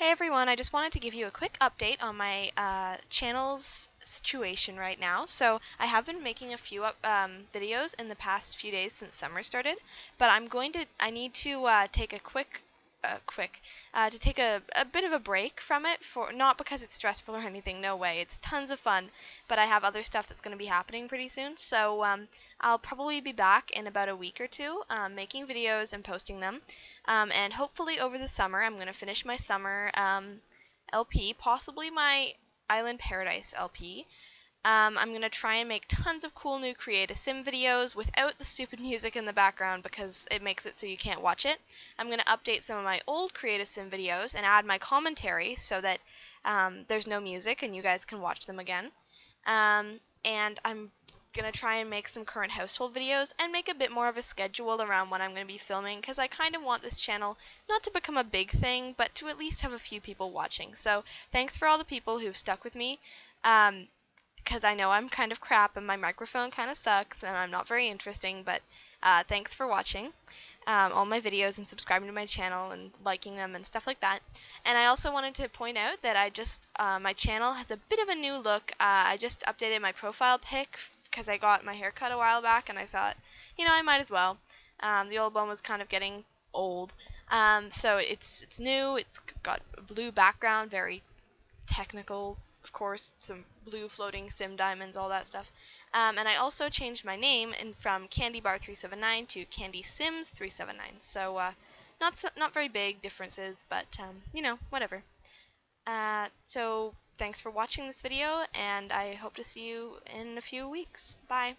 Hey everyone, I just wanted to give you a quick update on my uh, channel's situation right now. So I have been making a few up, um, videos in the past few days since summer started, but I'm going to, I need to uh, take a quick, uh, quick, uh, to take a, a bit of a break from it for, not because it's stressful or anything, no way, it's tons of fun, but I have other stuff that's going to be happening pretty soon, so um, I'll probably be back in about a week or two um, making videos and posting them. Um, and hopefully over the summer, I'm going to finish my summer um, LP, possibly my Island Paradise LP. Um, I'm going to try and make tons of cool new Create a Sim videos without the stupid music in the background because it makes it so you can't watch it. I'm going to update some of my old Create a Sim videos and add my commentary so that um, there's no music and you guys can watch them again. Um, and I'm gonna try and make some current household videos and make a bit more of a schedule around when I'm gonna be filming because I kind of want this channel not to become a big thing but to at least have a few people watching. So thanks for all the people who've stuck with me um, because I know I'm kind of crap and my microphone kind of sucks and I'm not very interesting but uh, thanks for watching um, all my videos and subscribing to my channel and liking them and stuff like that. And I also wanted to point out that I just uh, my channel has a bit of a new look. Uh, I just updated my profile pic because I got my hair cut a while back and I thought, you know, I might as well. Um, the old one was kind of getting old. Um, so it's it's new. It's got a blue background, very technical, of course, some blue floating sim diamonds, all that stuff. Um, and I also changed my name in, from Candy Bar 379 to Candy Sims 379. So uh, not so, not very big differences, but um, you know, whatever. Uh, so thanks for watching this video, and I hope to see you in a few weeks. Bye.